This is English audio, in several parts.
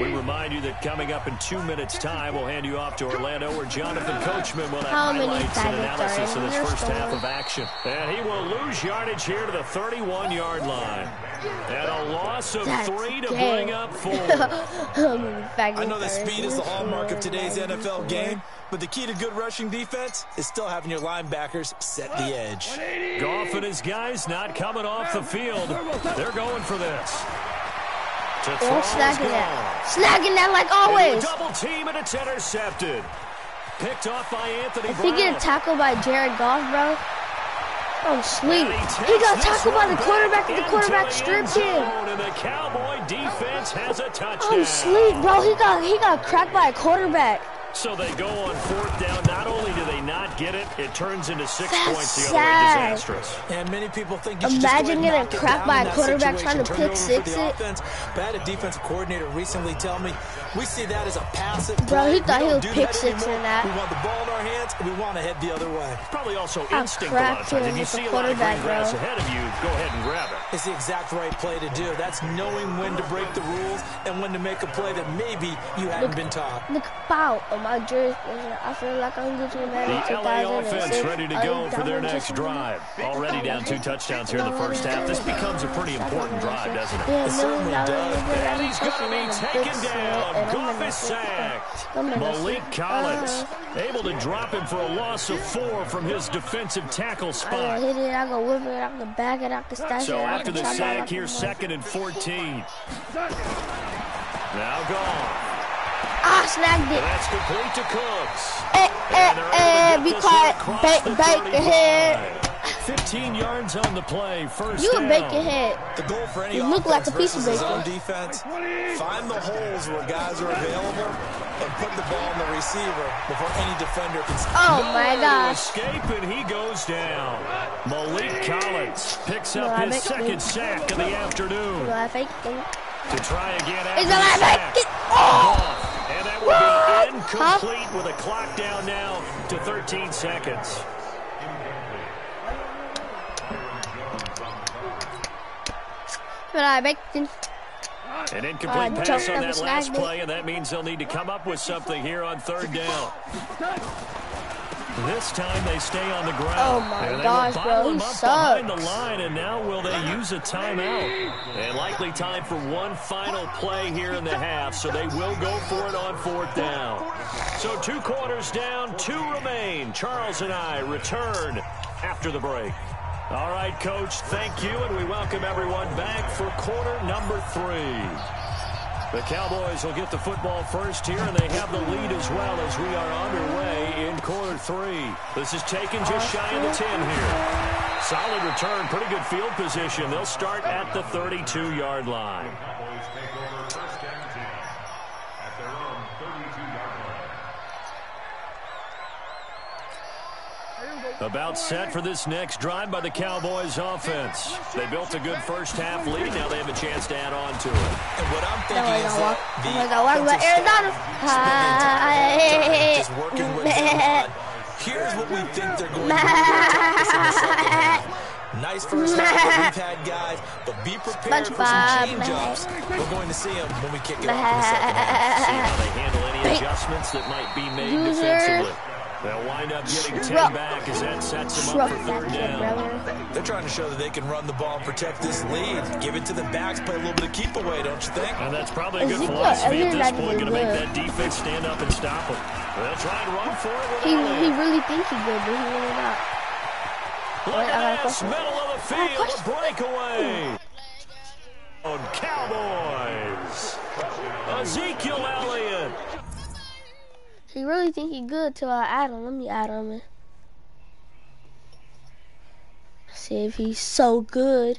We remind you that coming up in two minutes' time, we'll hand you off to Orlando, where Jonathan Coachman will have How highlights and analysis of this your first half of action. And he will lose yardage here to the 31-yard line. And a loss of That's three to gay. bring up four. Um, I know that speed is the hallmark of today's NFL game, but the key to good rushing defense is still having your linebackers set the edge. Goff and his guys not coming off the field. They're going for this. To throw Don't is snagging that. Snagging that like always. double team and it's intercepted. Picked off by Anthony If he get tackled by Jared Goff, bro, I'm sweet. And He got tackled by the quarterback and the quarterback stripped him. And the Cowboy defense has a oh, touchdown. I'm sweet, bro. He got he got cracked by a quarterback. So they go on fourth down. Not only do they not get it, it turns into six That's points. The other way sad. disastrous. And many people think Imagine just go getting knock cracked by a quarterback situation, trying to pick six for the it. offense. But I had a defensive coordinator recently tell me we see that as a passive Bro, play. he thought we he don't was do pick that six in that. We want the ball in our hands and we want to head the other way. Probably also I instinct a lot of times. If you see a lot of green quarterback, grass bro. ahead of you, go ahead and grab it. It's the exact right play to do. That's knowing when to break the rules and when to make a play that maybe you hadn't been taught. Look about on my jersey. I feel like I'm getting ready The to LA offense ready to go for their next drive. Already down two touchdowns here in the first half. This becomes a pretty important drive, doesn't it? It certainly does. And he's going to be taken down. Goff is sacked. Maliek Collins able to drop him for a loss of four from his defensive tackle I spot. can hit it, I can whip it, I can bag it, I can stash So it. I after the I sack, move. second and 14. Now gone. Ah, snagged And it. that's complete to Cooks. Eh, eh, eh, be quiet. one across Ba- the bacon head. 15 yards on the play. First You a down. bacon head. The goal for any You look like a piece of bacon. defense, find the holes where guys are available and put the ball in the receiver before any defender can Oh Nowhere my gosh. Escape and he goes down. Maliek Collins picks up No, his second sack of the afternoon You I fake thing. to try again after the sack. Oh! And that What? will be incomplete with a clock down now to 13 seconds. But I bacon. An incomplete Uh, pass on that last snagged it. play, and that means they'll need to come up with something here on third down. This time they stay on the ground. Oh my and they gosh, bro, he up behind the line, and now will they use a timeout? And likely time for one final play here in the half, so they will go for it on fourth down. So two quarters down, two remain. Charles and I return after the break. All right, Coach, thank you, and we welcome everyone back for quarter number three. The Cowboys will get the football first here, and they have the lead as well as we are underway in quarter three. This is taken just shy of the 10 here. Solid return, pretty good field position. They'll start at the 32-yard line. About set for this next drive by the Cowboys offense. They built a good first half lead. Now they have a chance to add on to it. And what I'm thinking is don't that the I'm offensive Arizona. staff spent the just working with them here's what we think they're going to do to attack us the. Nice first half we've had, guys, but be prepared for some SpongeBob. change-ups. We're going to see them when we kick it off in the second half. See how they handle any adjustments that might be made defensively. They'll wind up getting 10 back as that sets them Truck up for third down. brother. They're trying to show that they can run the ball protect this lead. Give it to the backs, play a little bit of keep away, don't you think? And that's probably a good Ezekiel philosophy at Elliott this point. Going to make good. that defense stand up and stop them. They'll try and run for it. He, he really think he good, but he really not. Look Wait, I got a at this, question. middle of the I got a field, a breakaway. On Cowboys. Ezekiel Elliott. He really think he good till I add him. Let me add him. See if he's so good.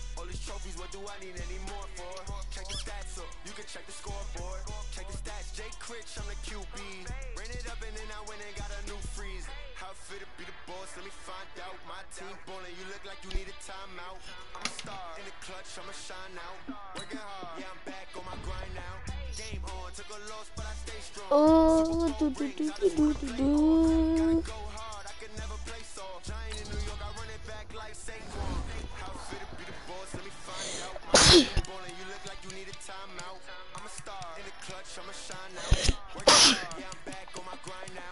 Twenty tickets. Super Bowl rings, I just wanna play off. Gotta go hard, I can never play soft. Giant in New York, I run it back like Saquon. How fit to be the boss, let me find out. My team ballin', you look like you need a timeout. I'm a star, in the clutch, I'ma shine out. I'm back on my grind now.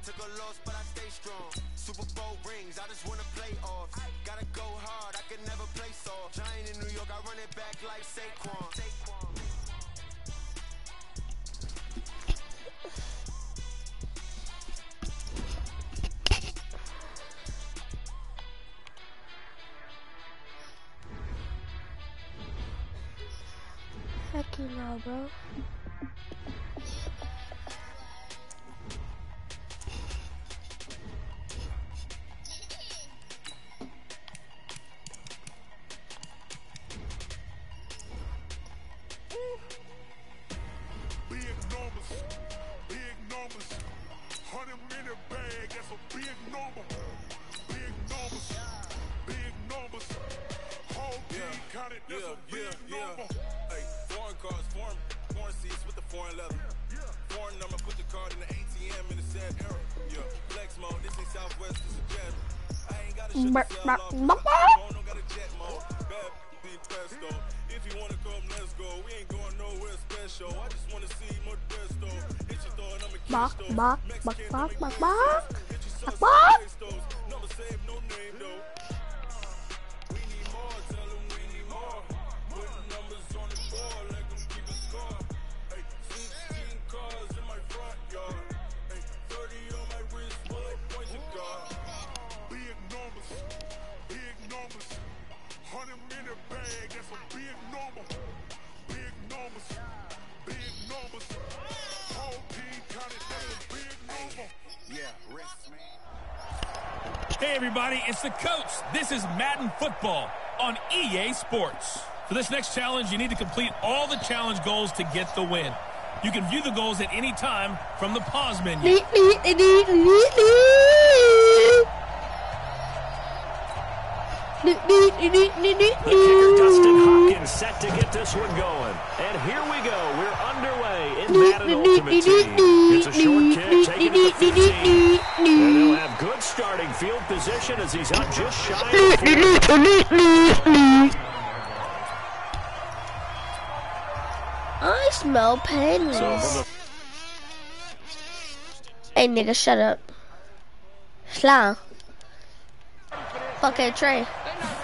On, took a loss, but I stay strong. Super Bowl rings, I just wanna play off. Gotta go hard, I can never play soft. Giant in New York, I run it back like Saquon. Heck you know, bro. Ain't got a shit Bark, to it's the coach. This is Madden Football on EA Sports. For this next challenge, you need to complete all the challenge goals to get the win. You can view the goals at any time from the pause menu. The kicker, Dustin. Hopkins, set to get this one going. And here we go. We're underway in Madden Ultimate Team. It's a short kick, taking it to 15. And they'll have good starting field position as he's out just shy of the I smell pennies. So Hey, nigga, shut up. Slime. Okay, Trey.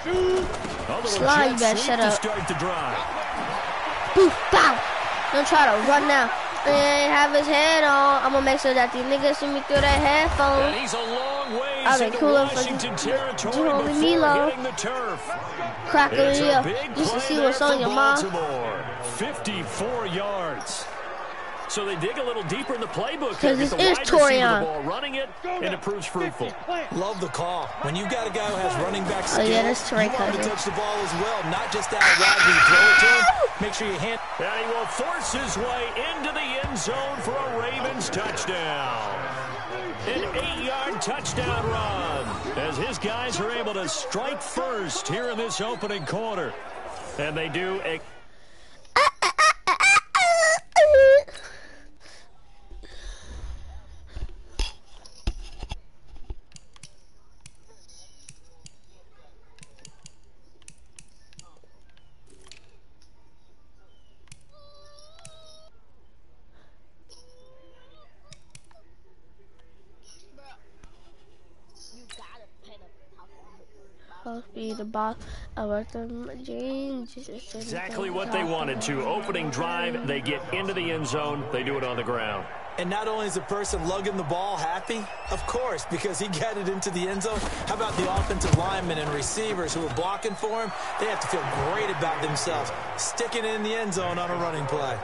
Although Sly, jet you better shut up. start the drive. Poof, pow. Don't try to run now. And have his head on. I'm gonna make sure that these niggas see me through that headphone. he's a long ways I've been cooling for Washington just- territory just only before me, Lo. hitting the turf. Crack It's it a up. big Just to see what's on your mom. Baltimore. 54 yards. So they dig a little deeper in the playbook. 'Cause Get this the is wide receiver the Torian. ball, running it, and it proves fruitful. Love the call. When you've got a guy who has running back Oh, skills, yeah, that's Troy you want him to touch the ball as well, not just out wide when you throw it to him. Make sure you hand And he will force his way into the end zone for a Ravens touchdown. An eight-yard touchdown run as his guys are able to strike first here in this opening quarter. And they do a ah, ah, ah, the boss. I worked on my dreams. just as soon as exactly what they wanted to. Opening drive, they get into the end zone. They do it on the ground. And not only is the person lugging the ball happy, of course, because he got it into the end zone. How about the offensive linemen and receivers who are blocking for him? They have to feel great about themselves, sticking in the end zone on a running play.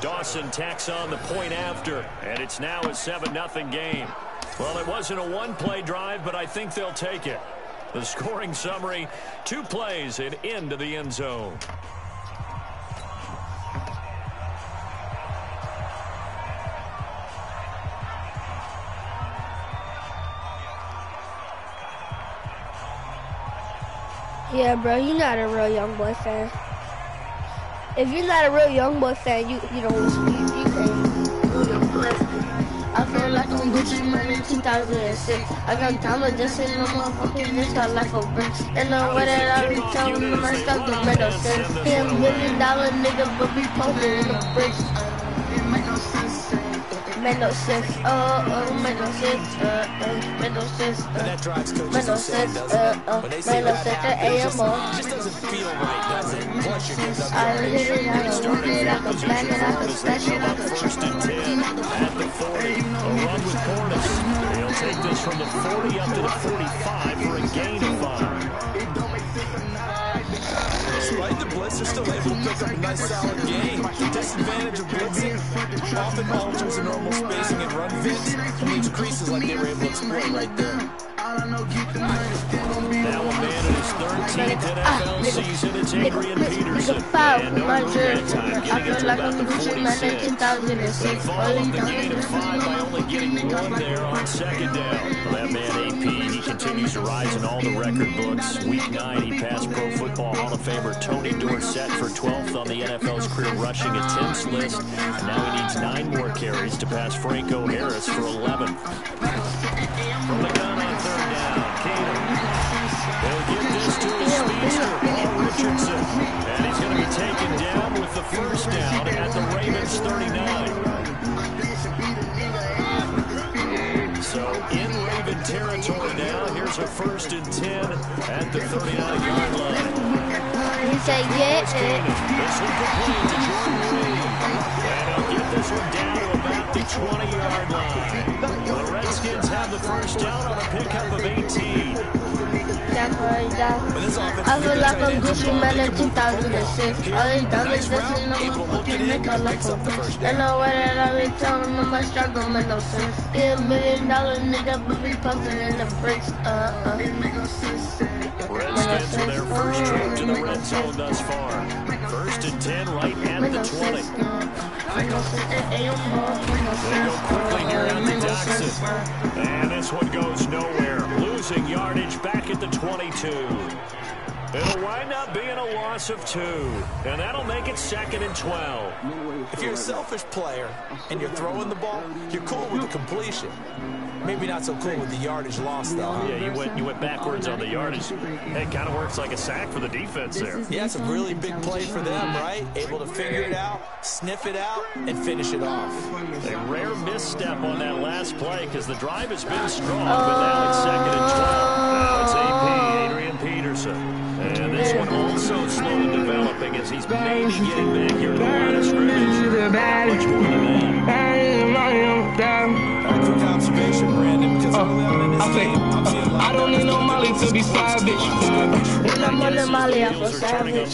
Dawson tacks on the point after, and it's now a 7-0 game. Well, it wasn't a one-play drive, but I think they'll take it. The scoring summary, two plays and into the end zone. Yeah, bro, you're not a real young boy fan. If you're not a real young boy fan, you you don't listen. Feel Gucci in 2006. I got diamonds just in the motherfucking wrist, got like a brick. And the way that I be telling them stuff don't make no sense. Ten million dollar nigga, but be posted in the bricks. Make no sense, uh, uh, make no sense, uh, uh, make no sense, And uh. that drives coaches Make no sense, uh, it? uh, make no sense, happen, it just, uh, it doesn't feel right, does it? Plus, you're giving up I hit it, I can whip it, I can position it, I can stack it, I can first and 10 at the 40. A run with Cornish. He'll take this from the 40 up to the 45 for a gain of five. Despite the blitz, they're still able to pick up a nice solid gain. The disadvantage of blitzing often alters the normal spacing and run fits and leaves creases like they were able to exploit right there. Now a man in his 13th NFL season, it's Adrian Peterson. And no regret time, getting it to about the Gucci man in 46. 2006. They follow up the gain of five by only getting one there on second down. That man AP, he continues to rise in all the record books. Week nine, he passed Pro Football Hall of Famer Tony Dorsett for 12th on the NFL's career rushing attempts list. And now he needs nine more carries to pass Franco Harris for 11th. From the gun Richardson. And he's going to be taken down with the first down at the Ravens 39. So in Raven territory now, here's a first and 10 at the 39-yard line. He said, yeah, This one complete to Jordan Reed. And he'll get this one down to about the 20-yard line. The Redskins have the first down on a pickup of 18. That's. But this offense I feel like I'm Gucci man in 2006. All these diamonds just in the motherfucking neck, I like a brick. And the way that I be telling them my don't make no sense. Ten million dollar nigga, but be posted in the bricks, uh, uh. Redskins with their first trip to the red zone thus far. First and 10 right at the 20. sense, uh. Make no sense, eh, eh, I'm wrong, make no They go quickly here out to Doctson. And this one goes nowhere. Losing yardage back at the 22. It'll wind up being a loss of two. And that'll make it second and 12. If you're a selfish player and you're throwing the ball, you're cool with the completion. Maybe not so cool with the yardage loss, though. huh? Yeah, you went you went backwards on the yardage. It kind of works like a sack for the defense there. Yeah, it's a really big play for them, right? Able to figure it out, sniff it out, and finish it off. A rare misstep on that last play because the drive has been strong, but now it's second and 12. Now it's AP, Adrian Peterson. And this one also slowly developing as he's maybe getting back here to the line of scrimmage. Not much more than that. A quick observation, Brandon, because early uh, on in this I game, I'm seeing I don't need no Molly to be savage. When I'm on the molly, I feel savage.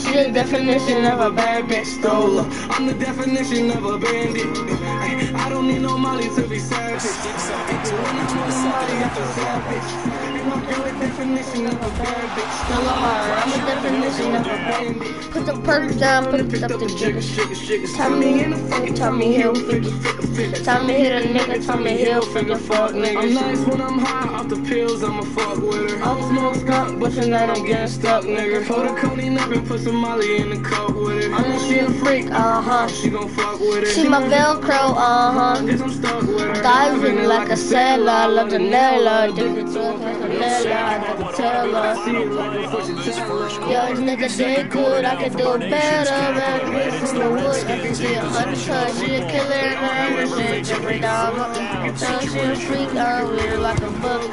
She the definition of a bad bitch. Stola. I'm the definition of a bandit. Ay, I don't need no Molly to be savage. When I'm on the Molly, I feel savage. I'm the definition of a bad bitch. Still hard. I'm the definition of a bad. Put the perks down, put Picked up the the jiggers. jiggers, jiggers. Tommy in the fuck, Tommy Hill, figure, figure, figure. Hit a nigga, Tommy Hill, figure, fuck, I'm nice when I'm high off the pills, I'ma fuck with her. I'm smoke skunk, but tonight I'm getting stuck, nigga. Pour the codeine up and put some Molly in the cup with her. I know she a freak, uh huh. She gon' fuck with her. See my Velcro, uh huh. Guess I'm stuck with her. Diving like a sailor, love Janela, addicted to I never tell her. See it like a fortune teller. Yo, this nigga did good, I could do better, man. From the wood, I can see a touch. She a killer and I understand every dog. Tell she a freak, I'm weird like a book.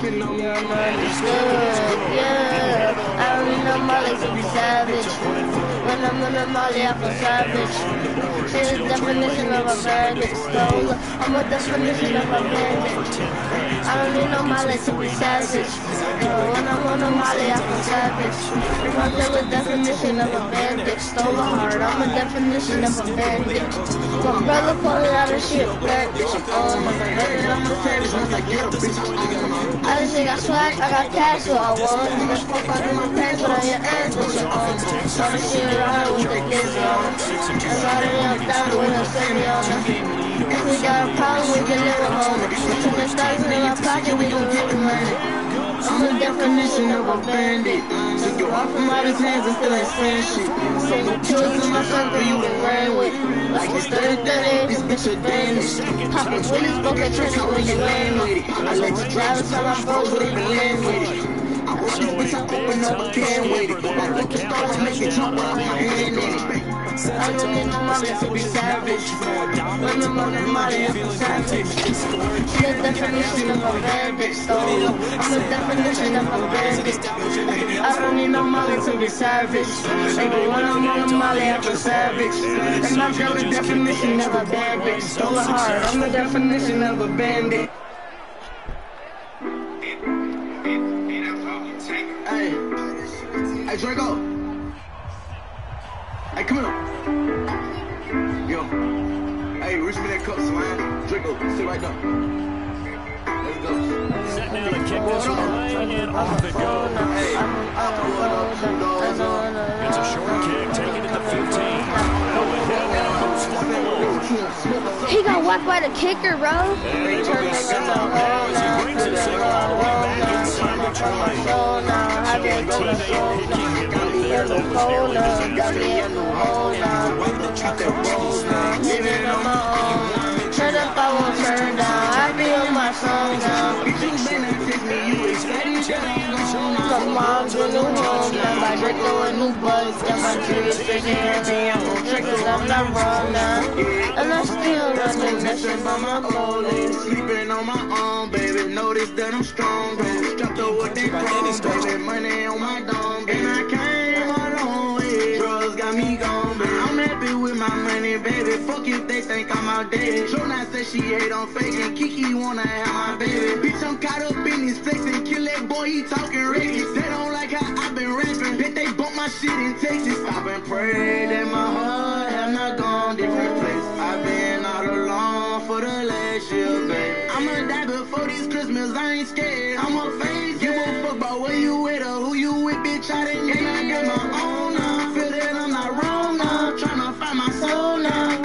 Me. I'm understood, yeah. I don't need no molly to be savage. When I'm in the molly, I feel savage. She's the definition of a bandit. Stole. I'm a definition of a bandit. I don't need no molly to be savage. Uh, when I'm on the molly, I feel savage. I'm the definition of a bandit. Stole a heart. I'm a definition of a bandit. My brother pulling out of shit, bandit. Oh, uh, my God. I'm a savage once I get a bitch. I'm I just got swag, I got cash, so I want. Fuck out in my pants, but on your ass, on? So the shit the we got a problem, we can live at home. Put the stars in my pocket, we can really run it. I'm the definition of a bandit. Just go off from out his hands and feel like saying shit. Say the tools in my circle you can learn with. Like it's 30 30, this bitch a vanish. Poppin' willies, broke at church where you land with it. I let you drive until I'm broke, but can land with it. I want this bitch, I open up a can with it. I look at stars and make it jump with my hand in it. I don't need no money to be savage. When I'm on the money, I feel savage. She the definition of a bandit. So I'm the definition of a bandit. I don't need no money to be savage. And when I'm on the money, I feel savage. And I'm the definition of a bandit. Stole a heart. I'm the definition of a bandit. Hey Draco. Hey, come here. Yo. Hey, reach me that cup, man. Draco, sit right down. Let's go. Set now to kick this one away, and off it goes. It's a short kick, taken at the 15. Oh, and hit now, He got whacked by the kicker, bro. And it brings it down he signal all the way back inside the 20. Teammate picking him up there. That was nearly Living on my own. Turn up, I won't turn down. I be on my song now. My mom's a new home. Got my Draco a new buzz. Got my sticking in me. I'm on trickles. I'm not wrong now. And I'm still running that shit by my motive. Sleeping on my own, baby. Notice that I'm strong, baby. Up with that chrome, baby. Money on my dome. And I my money, baby. Fuck if they think I'm outdated. Jonah said she hate on faking. Kiki wanna have my baby. Bitch, I'm caught up in this flexing. Kill that boy, he talking reckless. They don't like how I've been rapping. Bet they bought my shit in Texas. I've been praying that my heart have not gone different place. I've been all alone for the last year, babe. I'ma die before this Christmas, I ain't scared. I'ma face Give a fuck about where you with or who you with, bitch. I didn't get my own I feel that I'm not wrong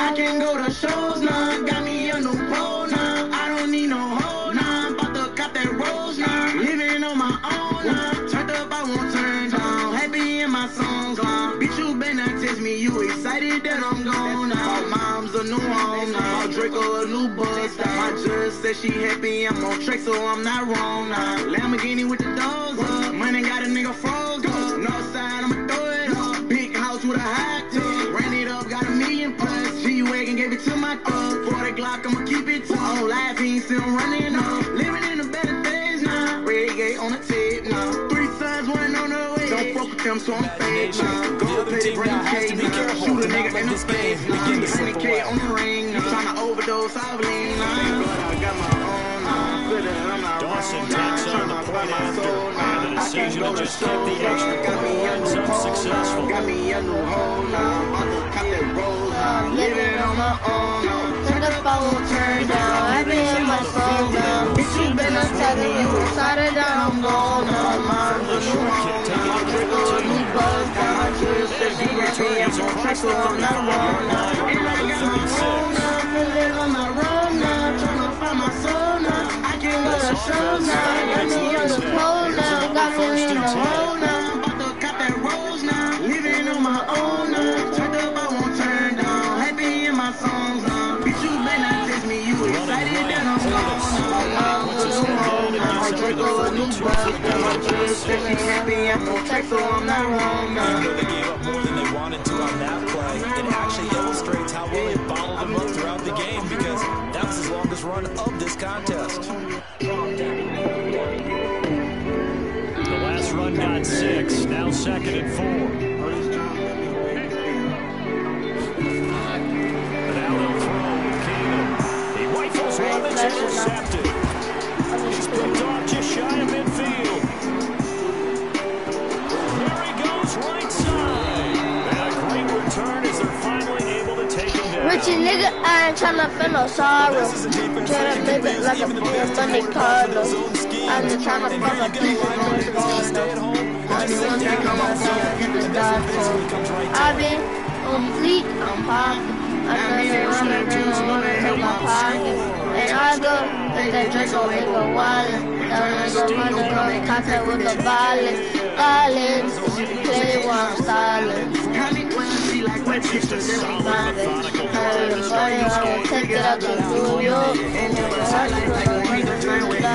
I can go to shows now. Got me a new pole now. I don't need no hoe now. About to cop that rose now. Living on my own now. Turned up, I won't turn down. Happy in my songs now. Bitch, you better text me. You excited that I'm gone now. My mom's a new home now. Draco a new buzz now. My judge said she happy. I'm on track, so I'm not wrong now. Lamborghini with the doors up. Money got a nigga froze it to my 40 Glock, I'ma keep it. On live, he ain't still running up. Living in the better days now. Reggae on the tape now. Three sons, one on the way. Don't fuck with them, so I'm fake now. Gold plated, bring K now. Shoot a nigga in the face now. 100K on the ring now. Tryna overdose, I've lean now. I got my. Dawson takes on the point after. And the decision to just keep the extra point ends up successful. Got me a new hole now. About to cop that rose now. Living on my own now. Turn the phone, turn down. I be in my phone now. Bitch, you been up telling you inside it down. I'm gone now. Mom, The short kick taking it to the two. you buzz down my juice. And good returns across the 35-yard line for another 36. Living on my road show now. Got me on the pole now. Got me in the hole now. About to cop that rose now. Living on my own now. Turned up, I won't turn down. Happy in my songs now. Bitch, you better not test me. You excited that I'm gone now. His head down and gets up to the 42-foot Especially happy, I'm no text, so I'm not wrong now. though they gave up more than they on that play, it run of this contest. The last run got six. Now second and four. He rifles one that's intercepted. He's picked off just shy of midfield. Here he goes right side. And a great return him nigga, I ain't tryna feel no sorrow. Tryna live it like a Bears Monte Carlo. I'm just tryna fuck a piece of gonna stay. I'm the one that down come on the to I've been on fleek, I'm popping. I know they wanna bring a in my pocket. And I go, let that Draco nigga wildin'. That nigga running on in contact with the violence. Violence, play while I'm styling. When I like my mind. Heard the money, I won't take it up to New York. And then the hustle, I'm gonna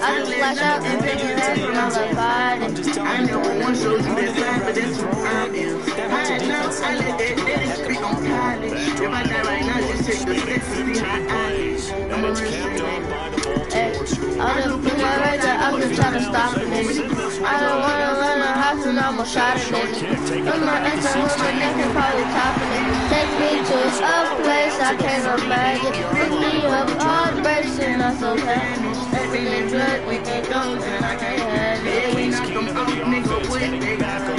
I just flash out and pick it up I'm like, body. I never want to show you that side, but that's who I am. Right now, I let that daddy speak on college. If I die right now, just take the see how I live. And I'm a real off the school. I'm just that right there. I'm just trying to stop it, nigga. I don't wanna run a house and I'm gonna shot it, nigga. I'm my ex and with my neck and probably topping it. Take me to a place I can't imagine. Pick me up, all bracing, I'm so happy. Everything good, we can go, and I can't have it. we knock them out, nigga, with they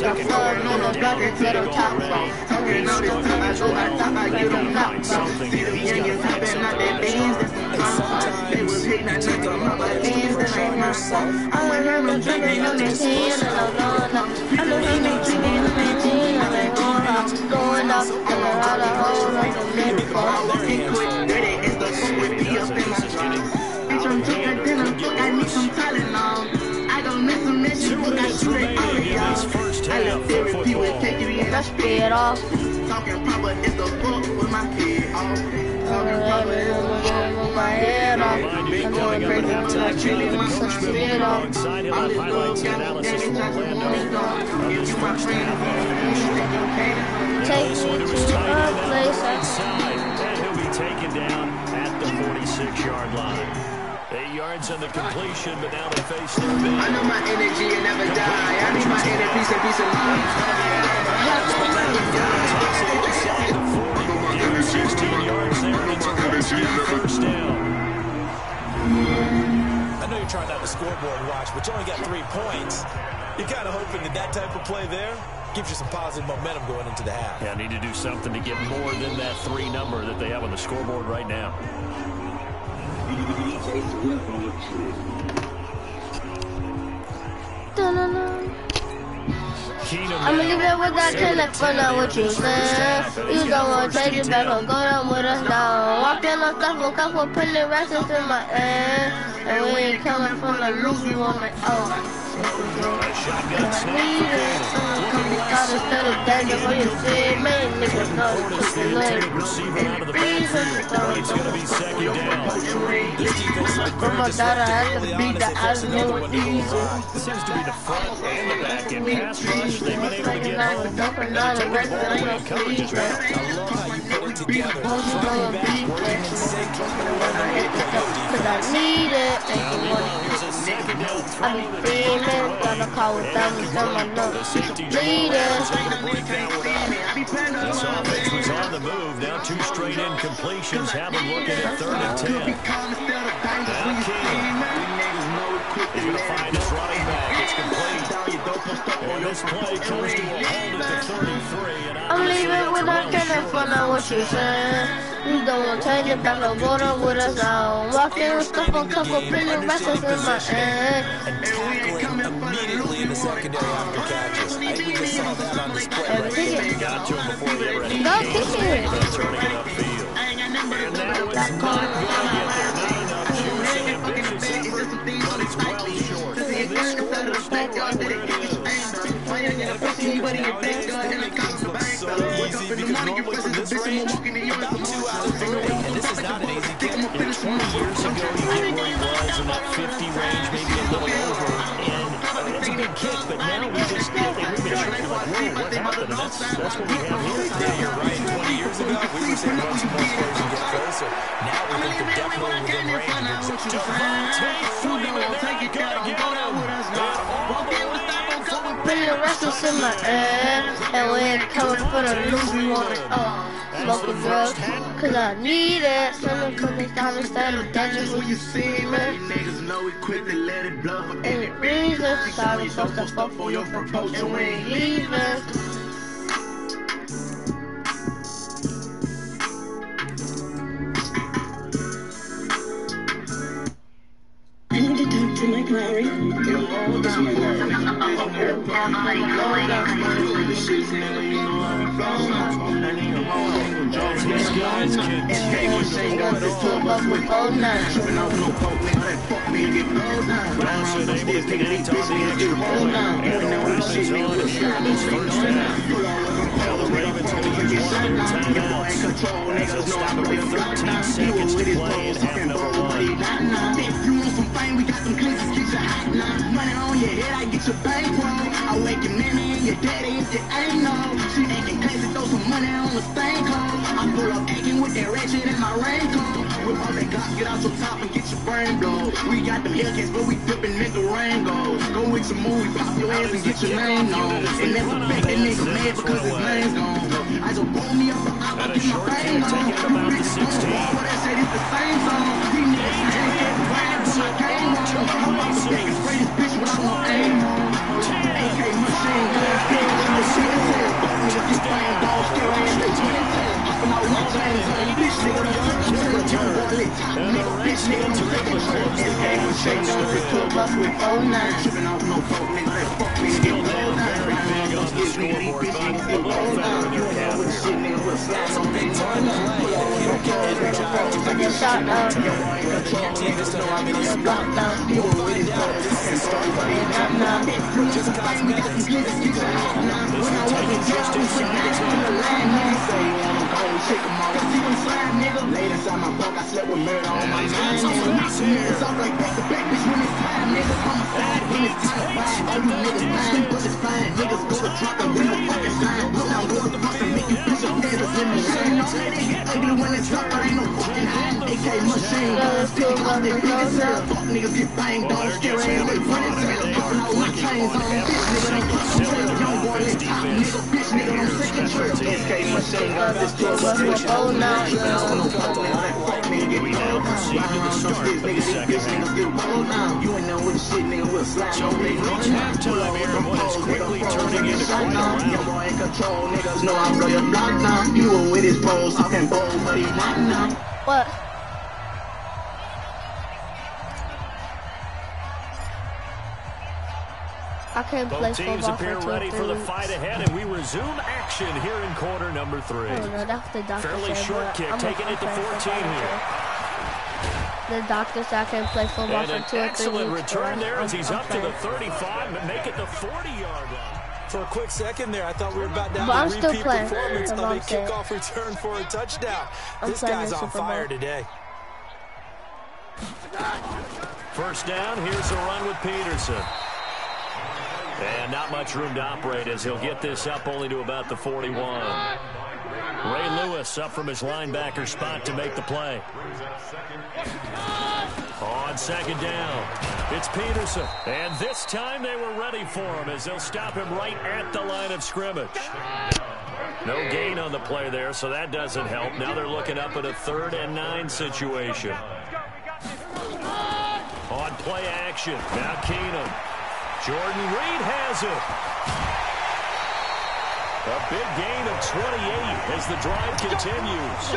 top of it. Okay, now this time I go, I thought I get on top of it. See them youngins hopping out was hating, I out I'm going up. I tin and I'm going up. Going and I had a hole like a little I ball. walk in quick, dirty as the fuck with P up in my trunk. Bitch, I'm fuck, I need some Tylenol. I don't miss some that shit, fuck, I shoot at all of y'all. I left therapy with take you in. Let's spit off. Talking proper, it's the fuck with my head off. Talking proper, it's the Move my head off. I'm doing Coming up crazy at with halftime, my Jimmy, chili, the my coach son will spit move off. alongside him with highlights and analysis from Orlando of this first half. Take This me one was to tight a end out place the right I side, and he'll be taken down at the 46-yard line. Eight yards on the completion, but now they face third I know my energy will never die. I need my inner peace and peace of mind. Inside the 40, give 16 yards and it's a first down. I know you're trying not to scoreboard watch, but you only got three points. You're kind of hoping that that type of play there gives you some positive momentum going into the half. Yeah, I need to do something to get more than that three number that they have on the scoreboard right now. I'ma leave it with that and find out what you said. You don't wanna take it back or go down with us now. Walking on stuff and couple putting racks in my air. And we ain't coming from the want for for you see me. Niggas know Florida's it's the the intended leg. receiver out of the backfield. It's going to be second down. This defense looked very From my daughter, I had to beat the as they forced avenue with one to go easy. by. Seems to be the front and the back end pass rush. They've been able to get home. Second night, And they're taking the ball away coverage as. I love how you put it together. Won't you go and beat Working in it? sync. Cause I need it. Thank you, Now Leroy is a second I be feeling, got a call with diamonds on my The nose. safety Jamal Adams Bleeding. able to break that one up. This offense was on the move. Now two straight incompletions have them looking at third and ten. Now King. He's going to find his running back. And this play comes to a hold at the 33. And I'm leaving with a cannon for now what you saying. You don't want to change it back and water with us now. Walking with stuff on couple billion records in my hand. Immediately in the secondary after catches. I we just saw that on display Every right there. got to him before he Go kick it. Then turning it upfield. And that was not going to get there. Now we think they're definitely within range. Devonta Freeman, gonna get him. Records in my hand. And we ain't coming for the loose. Oh, smoking drugs. Cause I need it. Sending cookies down the stand. Dangerous when you see me. Niggas know we quick to let it blow for any reason. Sorry, fuck the fuck for your proposal. And ain't leaving. It with 13 seconds to play in half number one. If you we get your hot now. Money on your head, I get your bankroll. I wake your mammy and your daddy if you ain't know. She acting crazy, throw some money on the stank hole. I pull up acting with that ratchet in my raincoat. Whip all that Glock, get out your top and get your brain blown. We got them Hellcats, but we dipping nigga rainbows. Go with some movie, pop your ass and get your name known. And never fake that nigga mad because his name's gone. I just roll me up I a get my kick taking it about the 16. But that shit is the same song. These niggas I'm about the machine in the shit. Niggas get flamed, dog, still ain't they twin. Hopping out with chains bitch nigga, don't touch me. Young boy, lit top nigga, bitch nigga, don't take a trip. AK machine gun, fit to a bus with 09. Tripping off no folk, nigga, that fuck me, get low down. Big but a time. I get shot down. Team just any speed. Blocked down. We'll find out as this is starting to be Not now. just cosmetic. This will take it just inside 10. Laid inside my bunk, I slept with murder on my mind. It's all like back to back, bitch, when it's time, nigga. I'm a side, when it's time to buy. All you niggas lying, but it's fine. Niggas go to drop win the fucking sign. Look down, go to the and make you push your niggas in the ugly when it's there ain't no fucking. AK machine, gun, sticking out that big as hell. Fuck niggas get banged, don't scare ain't wait for it. Popping out my chains on, bitch, nigga, don't fuck some trail. Young boy, lit top, nigga, bitch, nigga, don't second trail. AK machine, gun, this a bus with Oh, now. We now proceed to the start of the second half. You ain't know what shit, nigga, we'll So on nigga. quite a round. Your boy in control, niggas know I were with his bros, talking bold, but he not now. What? I can't play Both teams football appear for two ready for the fight ahead, and we resume action here in quarter number three. I don't know, that's the doctor Fairly said, short kick, I'm taking it to 14 here. The doctor said I can't play football And an for two or three excellent return there I'm- as he's I'm up to the 35, but make it the 40-yard line. For a quick second there, I thought we were about to have I'm to still repeat performance is of what a I'm saying. kickoff return for a touchdown. I'm this guy's on fire today. First down, here's a run with Peterson. And not much room to operate as he'll get this up only to about the 41. Ray Lewis up from his linebacker spot to make the play. On second down, it's Peterson. And this time they were ready for him as they'll stop him right at the line of scrimmage. No gain on the play there, so that doesn't help. Now they're looking up at a third and nine situation. On play action, now Keenum. Jordan Reed has it. A big gain of 28 as the drive continues.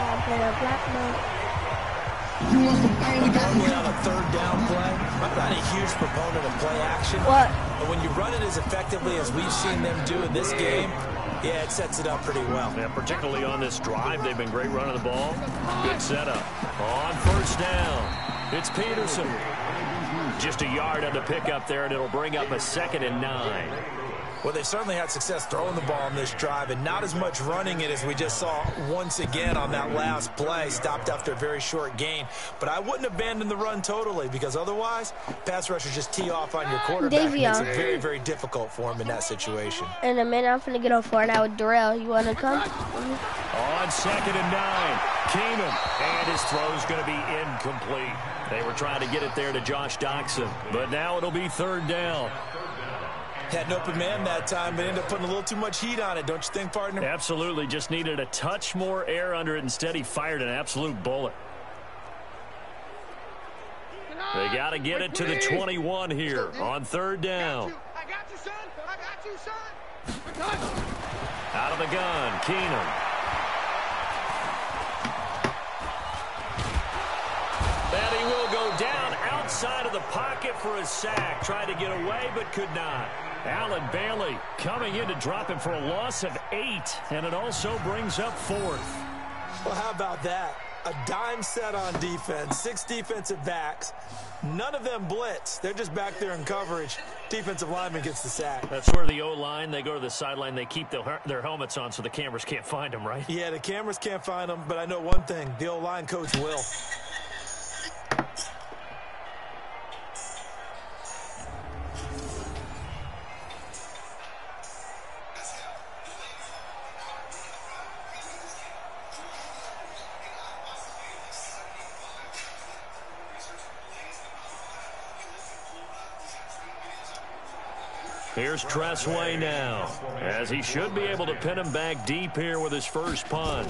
Normally on a third down play, I'm not a huge proponent of play action. What? But when you run it as effectively as we've seen them do in this game, yeah, it sets it up pretty well. Yeah, particularly on this drive, they've been great running the ball. Good setup. On first down, it's Peterson. Just a yard on the pickup there, and it'll bring up a second and nine. Well, they certainly had success throwing the ball on this drive and not as much running it as we just saw once again on that last play. Stopped after a very short gain. But I wouldn't abandon the run totally because otherwise, pass rushers just tee off on your quarterback. Makes it very, very difficult for him in that situation. In a minute, I'm going to get on four now with Darrell. You wanna come? On second and nine, Keenum. And his throw is going to be incomplete. They were trying to get it there to Josh Doctson. But now it'll be third down. Had an open man that time, but ended up putting a little too much heat on it, don't you think, partner? Absolutely. Just needed a touch more air under it. Instead, he fired an absolute bullet. They got to get it to the 21 here on third down. I got you, son. I got you, son. Out of the gun, Keenum. And he will go down outside of the pocket for a sack. Tried to get away, but could not. Allen Bailey coming in to drop him for a loss of eight, and it also brings up fourth. Well, how about that? A dime set on defense, six defensive backs. None of them blitz. They're just back there in coverage. Defensive lineman gets the sack. That's where the O-line, they go to the sideline, they keep their, their helmets on so the cameras can't find them, right? Yeah, the cameras can't find them, but I know one thing. The O-line coach will. Here's Tress Way now, as he should be able to pin him back deep here with his first punt.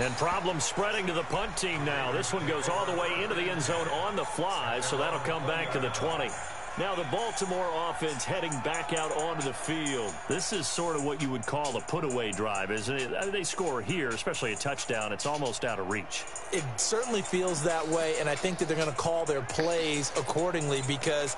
And problems spreading to the punt team now. This one goes all the way into the end zone on the fly, so that'll come back to the 20. Now the Baltimore offense heading back out onto the field. This is sort of what you would call a put-away drive, isn't it? Uh, they score here, especially a touchdown. It's almost out of reach. It certainly feels that way, and I think that they're going to call their plays accordingly because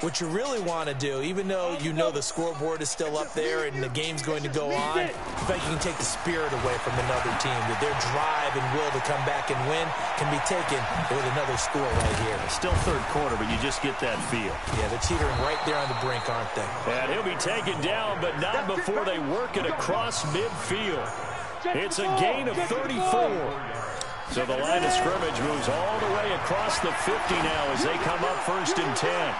what you really want to do, even though you know the scoreboard is still up there and the game's going to go on, in fact, you can take the spirit away from another team, that their drive and will to come back and win can be taken with another score right here. Still third quarter, but you just get that feel. Yeah, they're teetering right there on the brink, aren't they? And he'll be taken down, but not before they work it across midfield. It's a gain of 34. So the line of scrimmage moves all the way across the 50 now as they come up first and 10.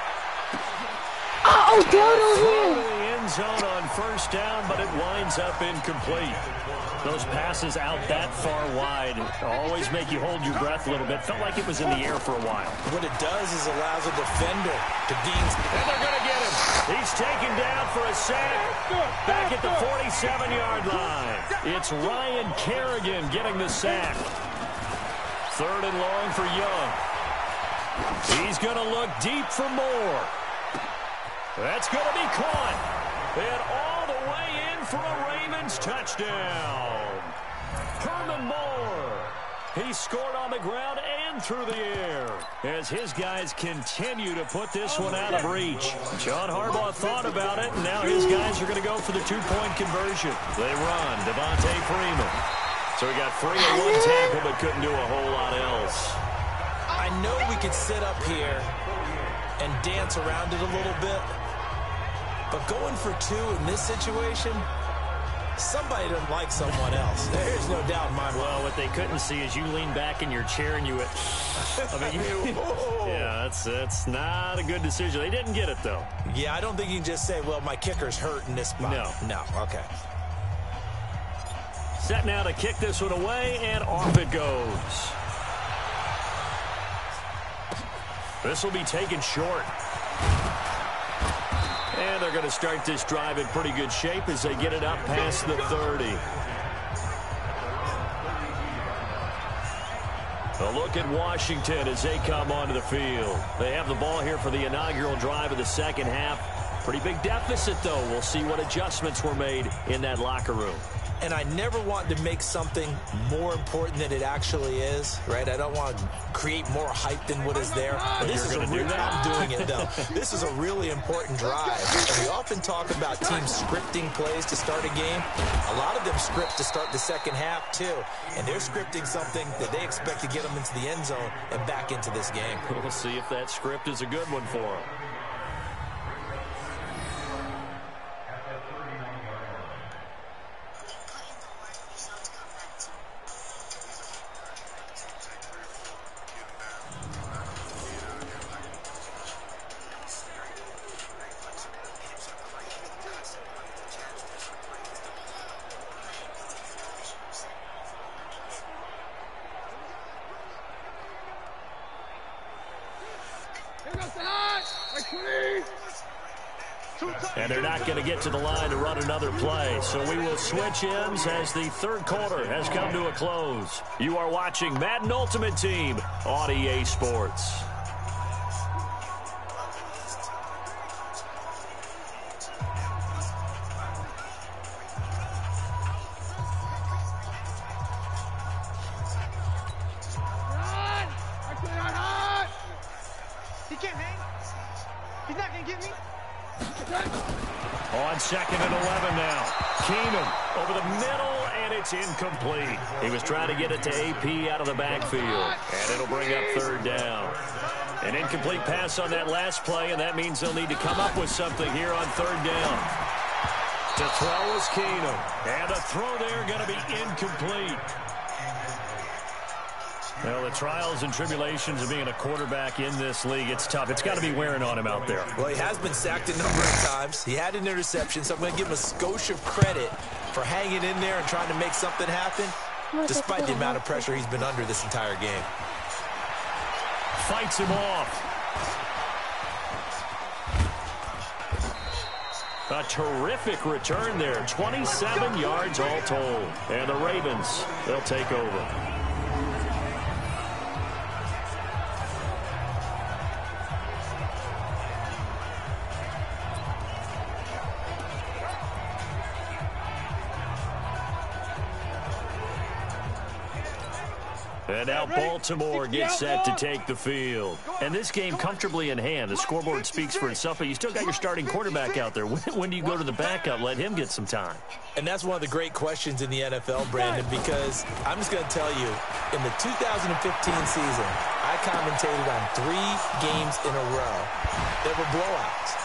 Oh, down Throw to the end zone on first down, but it winds up incomplete. Those passes out that far wide always make you hold your breath a little bit. Felt like it was in the air for a while. What it does is allows a defender to gain And they're going to get him. He's taken down for a sack back at the 47-yard line. It's Ryan Kerrigan getting the sack. Third and long for Young. He's going to look deep for more. That's going to be caught. And all the way in for a Ravens touchdown. Herman Moore. He scored on the ground and through the air as his guys continue to put this one out of reach. John Harbaugh thought about it, and now his guys are going to go for the two-point conversion. They run. Devonta Freeman. So he got free of one tackle but couldn't do a whole lot else. I know we could sit up here and dance around it a little bit, but going for two in this situation, Somebody doesn't like someone else. There's no doubt in my mind. Well, what they couldn't see is you lean back in your chair and you went, I mean, you, yeah, that's, that's not a good decision. They didn't get it, though. Yeah, I don't think you can just say, well, my kicker's hurt in this spot. No. No, okay. Set now to kick this one away, and off it goes. This will be taken short. And they're going to start this drive in pretty good shape as they get it up past the 30. A look at Washington as they come onto the field. They have the ball here for the inaugural drive of the second half. Pretty big deficit, though. We'll see what adjustments were made in that locker room. And I never want to make something more important than it actually is, right? I don't want to create more hype than what is there. But this is you're a gonna do? I'm doing it though. this is a really important drive. And we often talk about teams scripting plays to start a game. A lot of them script to start the second half too. And they're scripting something that they expect to get them into the end zone and back into this game. We'll see if that script is a good one for them. They're not going to get to the line to run another play. So we will switch ends as the third quarter has come to a close. You are watching Madden Ultimate Team on EA Sports. Backfield, and it'll bring up third down. An incomplete pass on that last play, and that means they'll need to come up with something here on third down. To throw is Keenum, and a throw there going to be incomplete. Well, the trials and tribulations of being a quarterback in this league, it's tough. It's got to be wearing on him out there. Well, he has been sacked a number of times. He had an interception, so I'm going to give him a skosh of credit for hanging in there and trying to make something happen, despite the amount of pressure he's been under this entire game. Fights him off. A terrific return there. 27 yards all told. And the Ravens, they'll take over. Baltimore gets set to take the field. And this game comfortably in hand. The scoreboard speaks for itself, but you still got your starting quarterback out there. When, when do you go to the backup? Let him get some time. And that's one of the great questions in the NFL, Brandon, because I'm just going to tell you, in the 2015 season, I commentated on three games in a row that were blowouts.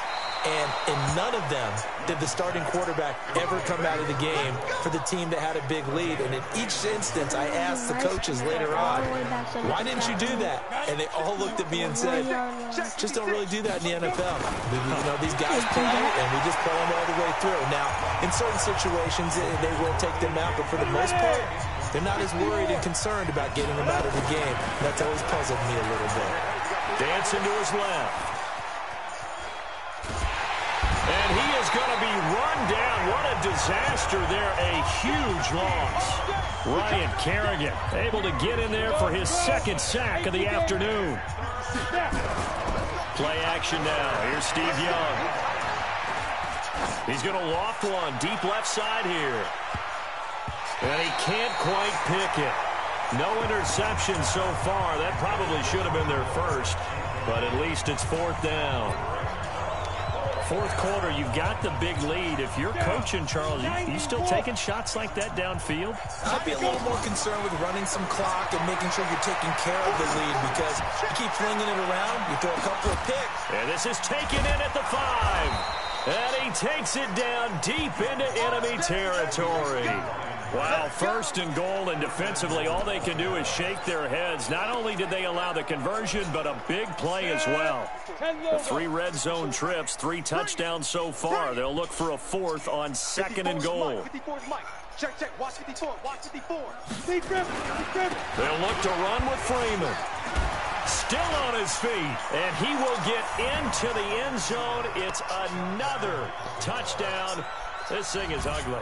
And in none of them did the starting quarterback ever come out of the game for the team that had a big lead. And in each instance, I asked the coaches later on, why didn't you do that? And they all looked at me and said, just don't really do that in the NFL. You know, these guys play, and we just play them all the way through. Now, in certain situations, eh, they will take them out, but for the most part, they're not as worried and concerned about getting them out of the game. That's always puzzled me a little bit. Dancing to his left. A disaster there. A huge loss. Ryan Kerrigan able to get in there for his second sack of the afternoon. Play action now. Here's Steve Young. He's going to loft one deep left side here. And he can't quite pick it. No interception so far. That probably should have been their first. But at least it's fourth down. Fourth quarter, you've got the big lead. If you're coaching, Charles, you, you still taking shots like that downfield? I'd be a little more concerned with running some clock and making sure you're taking care of the lead because you keep flinging it around, you throw a couple of picks. And this is taken in at the five. And he takes it down deep into enemy territory. Wow, first and goal, and defensively, all they can do is shake their heads. Not only did they allow the conversion, but a big play as well. The three red zone trips, three touchdowns so far. They'll look for a fourth on second and goal. 54 is Mike. Check, check. Watch 54. Watch 54. Stay driven. Stay driven. They'll look to run with Freeman. Still on his feet, and he will get into the end zone. It's another touchdown. This thing is ugly.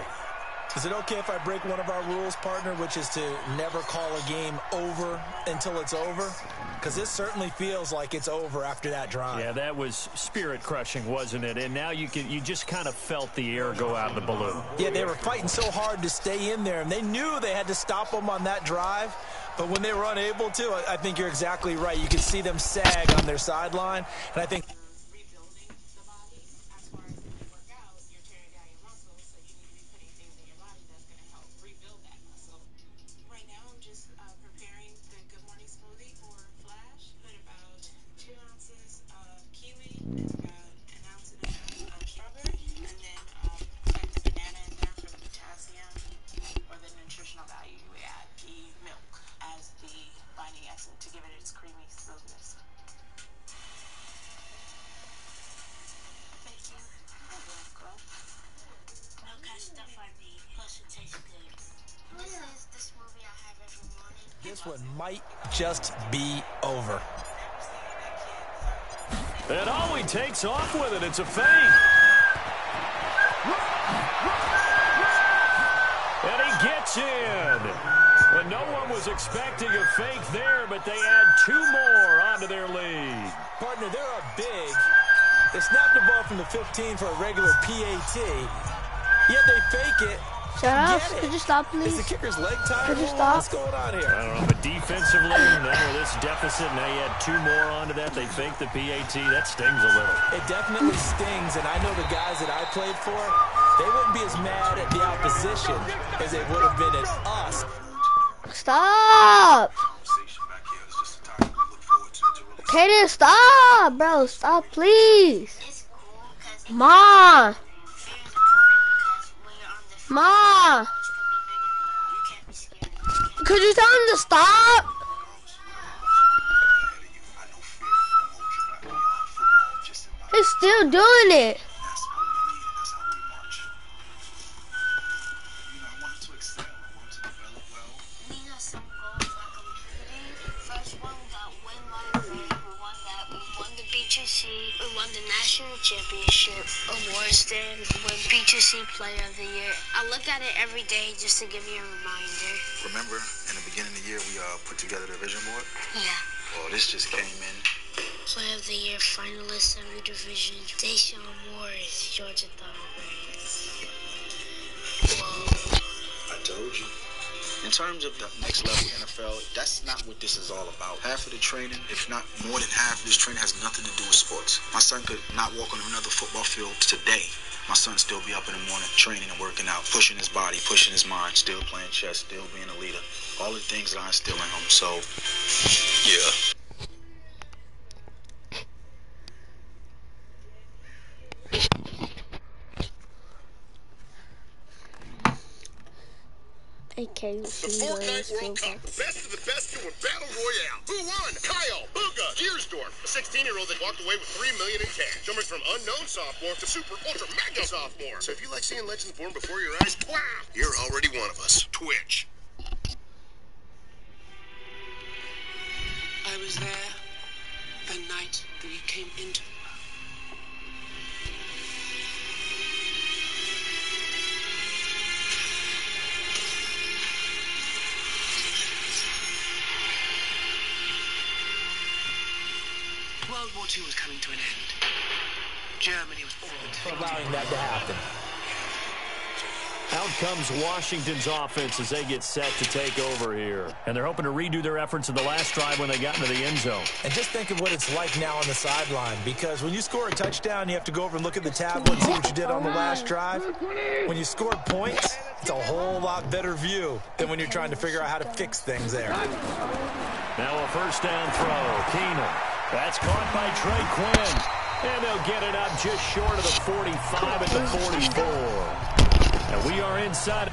Is it okay if I break one of our rules, partner, which is to never call a game over until it's over? Because this certainly feels like it's over after that drive. Yeah, that was spirit crushing, wasn't it? And now you can you just kind of felt the air go out of the balloon. Yeah, they were fighting so hard to stay in there, and they knew they had to stop them on that drive. But when they were unable to, I, I think you're exactly right. You could see them sag on their sideline, and I think this one might just be over. And oh, he takes off with it. It's a feint. And he gets in. When no one was expecting a fake there, but they add two more onto their lead. Partner, they're big. They snapped the ball from the 15 for a regular PAT, yet they fake it. Shut up. Could you stop, please? Is please? the kicker's leg tired? Could you stop? What's going on here? I don't know, but defensively, now with this deficit, now you add two more onto that. They fake the PAT. That stings a little. It definitely stings, and I know the guys that I played for, they wouldn't be as mad at the opposition as they would have been at us. Stop. Kaden, stop, bro. Stop, please. It's can't Could you tell him to stop? He's still doing it. These are some goals I completed. First one we got win Monterey. We won that. We won the B2C. We won the national championship awards. We won B2C Player of the Year. I look at it every day just to give me a reminder. Remember, in the beginning of the year, we uh, put together the vision board? Yeah. Well, this just came in. Player of the Year finalist the division. Deshaun Morris, Georgia Thunderbirds. I told you. In terms of the next level NFL, that's not what this is all about. Half of the training, if not more than half of this training, has nothing to do with sports. My son could not walk on another football field today. My son still be up in the morning training and working out, pushing his body, pushing his mind, still playing chess, still being a leader. All the things that I instill in him. So, yeah. AK The Fortnite World Cup. Best of the best to a battle royale. Who won? Kyle, Bugha, a 16-year-old that walked away with 3 million in cash. Jumping from unknown sophomore to super ultra mega sophomore. So if you like seeing legends born before your eyes, wow, you're already one of us. Twitch. I was there the night that you came into War II was coming to an end. Germany was already allowing that to happen. Out comes Washington's offense as they get set to take over here. And they're hoping to redo their efforts in the last drive when they got into the end zone. And just think of what it's like now on the sideline because when you score a touchdown, you have to go over and look at the tablet and see what you did on the last drive. When you score points, it's a whole lot better view than when you're trying to figure out how to fix things there. Now a first down throw. Keenum. That's caught by Trey Quinn. And they'll get it up just short of the 45 at the 44. And we are inside.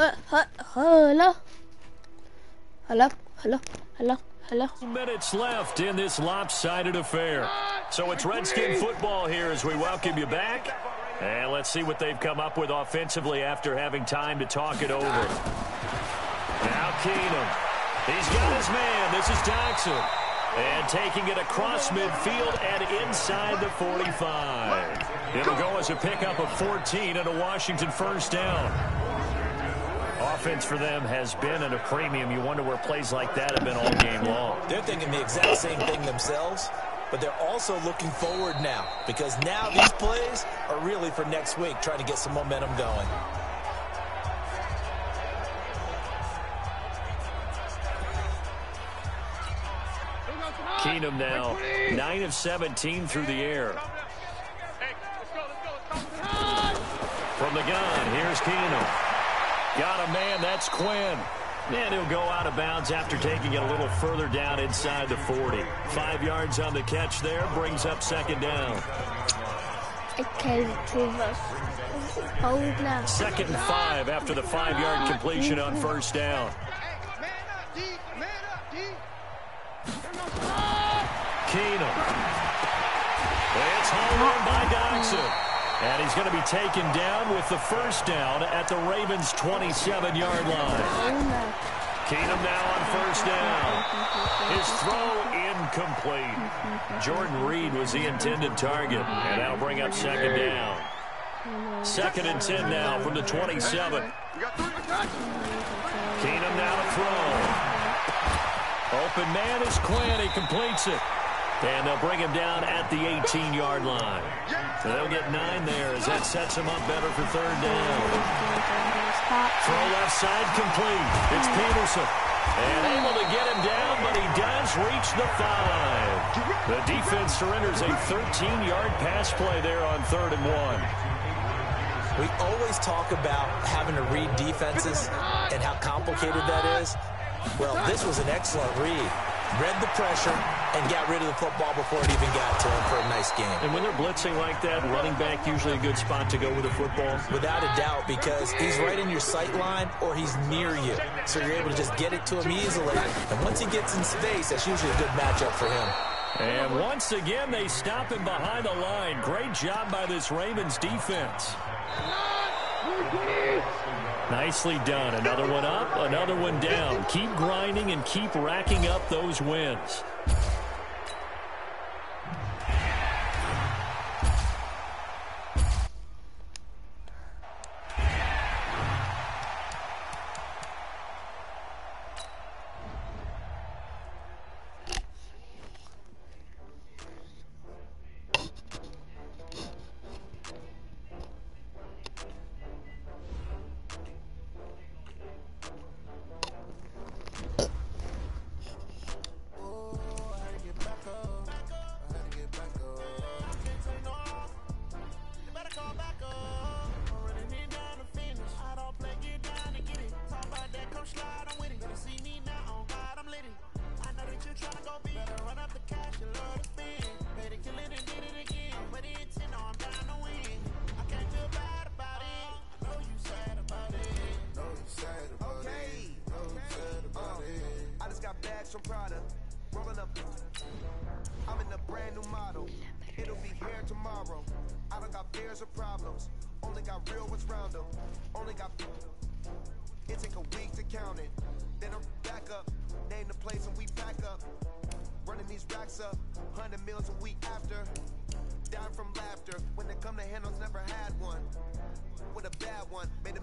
Hello. Hello, hello, hello, hello. Minutes left in this lopsided affair. So it's Redskin football here as we welcome you back. And let's see what they've come up with offensively after having time to talk it over. Now Keenum. He's got his man. This is Jackson. And taking it across midfield and inside the 45. It'll go as a pickup of 14 and a Washington first down. Offense for them has been at a premium. You wonder where plays like that have been all game long. They're thinking the exact same thing themselves, but they're also looking forward now because now these plays are really for next week, trying to get some momentum going. Keenum now 9 of 17 through the air. From the gun, here's Keenum. Got a man, that's Quinn. And he'll go out of bounds after taking it a little further down inside the 40. Five yards on the catch there, brings up second down. Okay, Trevor. Hold now. Second and five after the five-yard completion on first down. Keenum. It's hauled in by Doctson. And he's going to be taken down with the first down at the Ravens' 27-yard line. Keenum now on first down. His throw incomplete. Jordan Reed was the intended target, and that'll bring up second down. Second and 10 now from the 27. Keenum now to throw. Open man is Quinn. He completes it. And they'll bring him down at the 18-yard line. They'll get nine there as that sets him up better for third down. Throw left side complete. It's Peterson. And able to get him down, but he does reach the five. The defense surrenders a 13-yard pass play there on third and one. We always talk about having to read defenses and how complicated that is. Well, this was an excellent read. Read the pressure and got rid of the football before it even got to him for a nice game. And when they're blitzing like that, running back usually a good spot to go with the football. Without a doubt, because he's right in your sight line or he's near you. So you're able to just get it to him easily. And once he gets in space, that's usually a good matchup for him. And once again, they stop him behind the line. Great job by this Ravens defense. Nicely done. Another one up, another one down. Keep grinding and keep racking up those wins.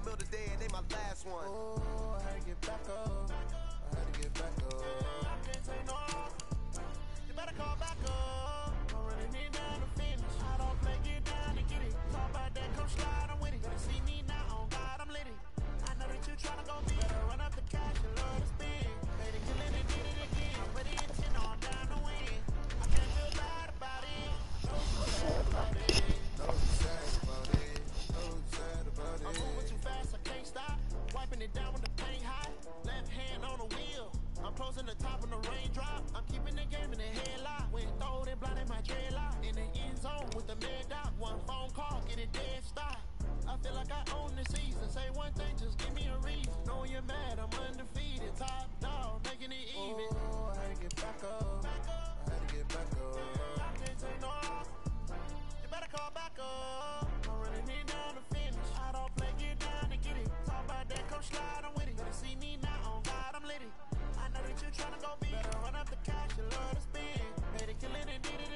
meal today and they my last one. Oh, I had to get back up. I had to get back up. I can't say no. You better call back up. Don't really need that to finish. I don't play, get down to get it. Talk about that, come slide, I'm with it. Better see me now, on God, I'm lit. I know that you tryna go be close in the top on the raindrop. I'm keeping the game in the headlock. Went throwed and in my dreadlock. In the end zone with the med doc. One phone call, get it dead stop. I feel like I own the season. Say one thing, just give me a reason. Know you're mad, I'm undefeated. Top dog, making it even. Oh, I had to get back up. Back up. I had to get back up. Yeah, I can't take no. You better call back up. I'm running it down to finish. I don't play, get down to get it. Talk about that, come slide, I'm with it. Better see me now tryna go me. Better run up the cash, you love to spend. Made it killing and did it.